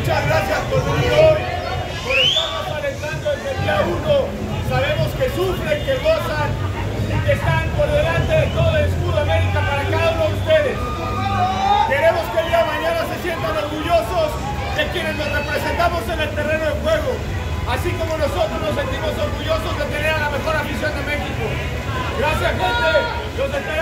Muchas gracias por venir hoy, por estarnos alentando desde el día uno. Sabemos que sufren, que gozan y que están por delante de todo el escudo América para cada uno de ustedes. Queremos que el día de mañana se sientan orgullosos de quienes nos representamos en el terreno de juego, así como nosotros nos sentimos orgullosos de tener a la mejor afición de México. Gracias gente, los.